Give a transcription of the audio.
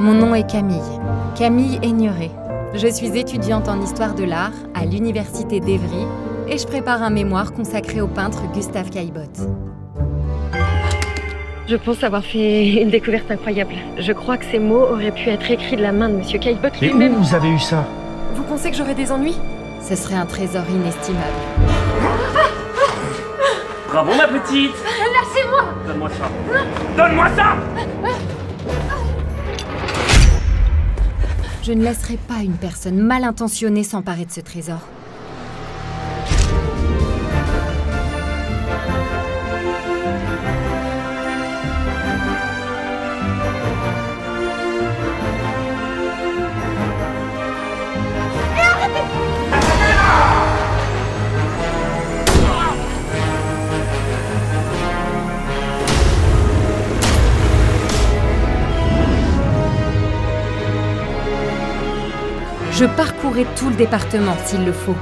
Mon nom est Camille. Camille Aigneret. Je suis étudiante en histoire de l'art à l'Université d'Evry et je prépare un mémoire consacré au peintre Gustave Caillebotte. Je pense avoir fait une découverte incroyable. Je crois que ces mots auraient pu être écrits de la main de Monsieur Caillebotte Mais lui-même. où vous avez eu ça? Vous pensez que j'aurais des ennuis? Ce serait un trésor inestimable. Bravo ma petite Lâchez-moi Donne-moi ça Donne-moi ça Je ne laisserai pas une personne mal intentionnée s'emparer de ce trésor. Je parcourrai tout le département s'il le faut.